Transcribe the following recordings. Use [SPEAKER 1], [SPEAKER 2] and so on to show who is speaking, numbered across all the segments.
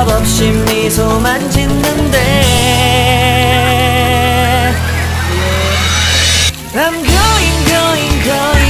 [SPEAKER 1] 대답 없이 미소만 짓는데 I'm going, going, going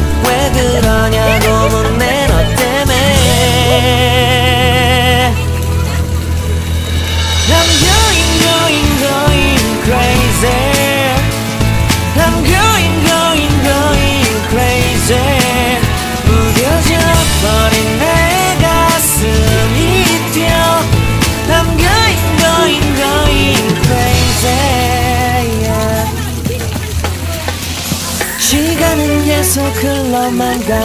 [SPEAKER 1] Melania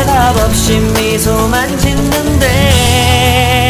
[SPEAKER 1] 대답 없이 미소만 짓는데